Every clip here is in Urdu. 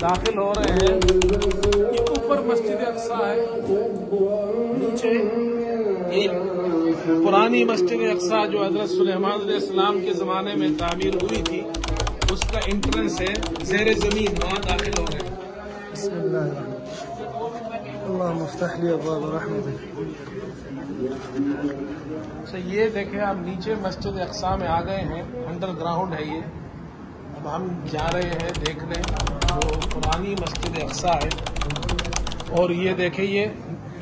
داخل ہو رہے ہیں۔ یہ اوپر مسجد اقصا ہے۔ نیچے پرانی مسجد اقصا جو حضرت سلیمان علیہ السلام کے زمانے میں تعمیر ہوئی تھی اس کا انٹرنس ہے زیر زمین وہاں داخل ہو رہے ہیں بسم الرحيم اللهم افتح لي ابواب رحمتك یہ دیکھیں آپ نیچے مسجد اقصا میں آ گئے ہیں۔ انڈر گراؤنڈ ہے یہ۔ اب ہم جا رہے ہیں دیکھنے، جو پرانی مسجد اقصا ہے۔ اور یہ دیکھیں، یہ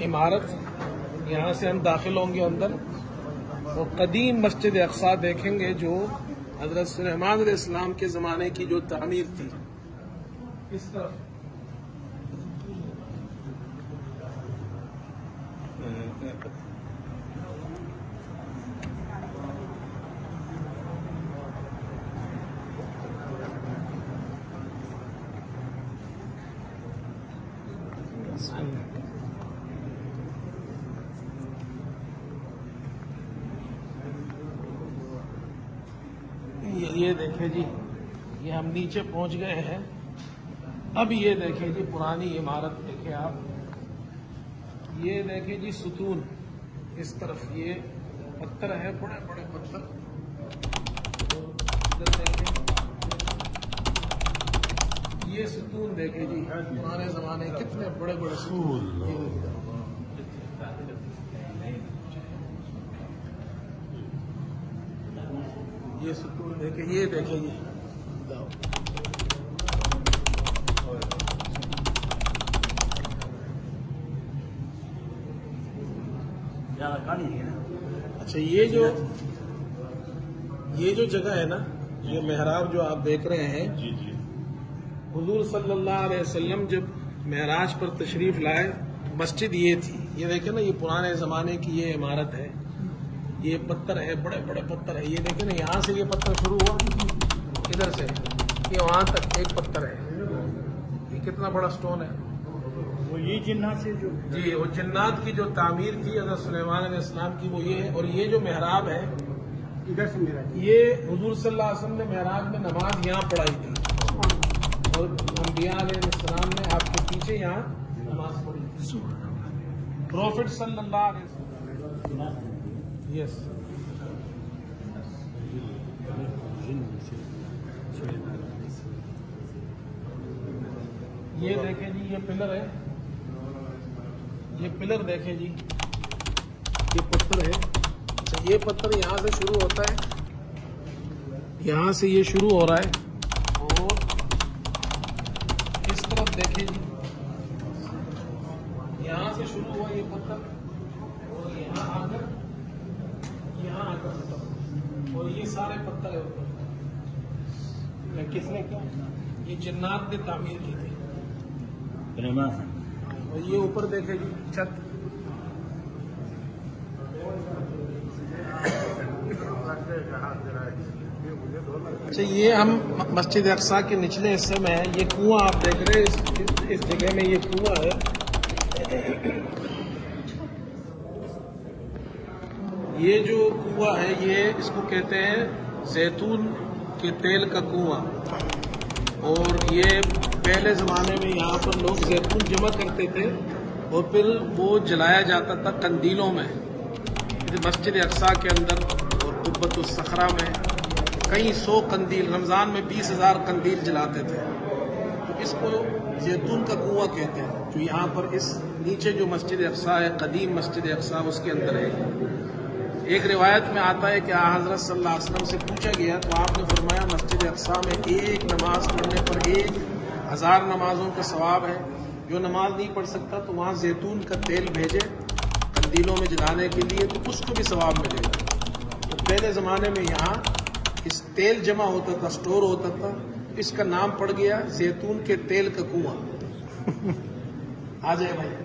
عمارت، یہاں سے ہم داخل ہوں گے اندر۔ اور قدیم مسجد اقصا دیکھیں گے، جو حضرت سلیمان علیہ السلام کے زمانے کی جو تعمیر تھی۔ اس طرف۔ یہ دیکھیں جی یہ ہم نیچے پہنچ گئے ہیں۔ اب یہ دیکھیں جی پرانی عمارت دیکھیں آپ۔ یہ دیکھیں جی ستون، اس طرف یہ پتھر ہے بڑے بڑے پتھر ادھر دیکھیں یہ ستون دیکھیں جی پرانے زمانے کے کتنے بڑے بڑے ستون۔ یہ ستون دیکھیں یہ دیکھیں جی۔ اچھا یہ جو یہ جو جگہ ہے نا یہ محراب جو آپ دیکھ رہے ہیں حضور صلی اللہ علیہ وسلم جب معراج پر تشریف لائے مسجد یہ تھی۔ یہ دیکھیں نا یہ پرانے زمانے کی یہ عمارت ہے۔ یہ پتھر ہے بڑے بڑے پتھر ہے یہ دیکھیں نا یہاں سے یہ پتھر شروع ہوا۔ ادھر سے۔ یہ وہاں تک ایک پتھر ہے۔ یہ کتنا بڑا سٹون ہے۔ وہ یہ جنات سے جو جی وہ جنات کی جو تعمیر تھی حضرت سلیمان علیہ السلام کی وہ یہ ہے۔ اور یہ جو محراب ہے ادھر سے یہ حضور صلی اللہ علیہ وسلم نے معراج میں نماز یہاں پڑھائی تھی۔ اور انبیاء علیہ السلام نے آپ کے پیچھے یہاں نماز پڑھی۔ پروفٹ صلی اللہ علیہ وسلم۔ یس یہ دیکھیں جی یہ پلر ہے۔ یہ پلر دیکھیں جی۔ یہ پتھر ہے۔ اچھا یہ پتھر یہاں سے شروع ہوتا ہے۔ یہاں سے یہ شروع ہو رہا ہے اور دیکھیں جی۔ یہاں سے شروع ہوا یہ پتھر اور یہاں آ کر یہاں آ کر ختم اور یہ سارے پتھر ہے اوپر کس نے کیا؟ یہ جنات نے تعمیر کی تھی۔ اور یہ اوپر دیکھیں جی چھت۔ اچھا یہ ہم مسجد اقسا کے نچلے حصے میں ہیں۔ یہ کنواں آپ دیکھ رہے ہیں، اس- اس جگہ میں یہ کنواں ہے۔ یہ جو کنواں ہے، یہ اس کو کہتے ہیں زیتون کے تیل کا کنواں۔ اور یہ پہلے زمانے میں یہاں پر لوگ زیتون جمع کرتے تھے، اور پھر وہ جلایا جاتا تھا قندیلوں میں۔ مسجد اقسا کے اندر اور قبت الصخرہ میں۔ کئی سو قندیل رمضان میں بیس ہزار قندیل جلاتے تھے۔ تو اس کو زیتون کا کنواں کہتے ہیں۔ جو یہاں پر اس نیچے جو مسجد اقسا ہے، قدیم مسجد اقسا اس کے اندر ہے۔ ایک روایت میں آتا ہے کہ حضرت صلی اللہ علیہ وسلم سے پوچھا گیا، تو آپ نے فرمایا مسجد اقسا میں ایک نماز پڑھنے پر ایک ہزار نمازوں کا ثواب ہے۔ جو نماز نہیں پڑھ سکتا تو وہاں زیتون کا تیل بھیجے قندیلوں میں جلانے کے لیے، تو اس کو بھی ثواب ملے گا۔ تو پہلے زمانے میں یہاں تیل جمع ہوتا تھا، سٹور ہوتا تھا، اس کا نام پڑ گیا زیتون کے تیل کا کنواں۔ آ جائے بھائی۔